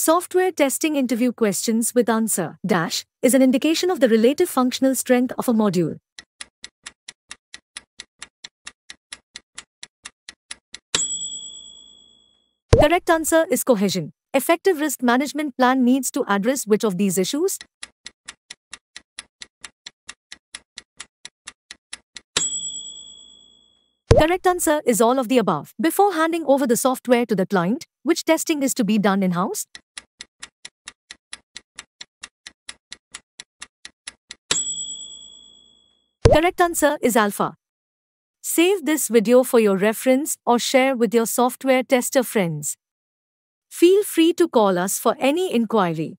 Software testing interview questions with answer dash is an indication of the relative functional strength of a module. Correct answer is cohesion. Effective risk management plan needs to address which of these issues? Correct answer is all of the above. Before handing over the software to the client, which testing is to be done in-house? Correct answer is alpha. Save this video for your reference or share with your software tester friends. Feel free to call us for any inquiry.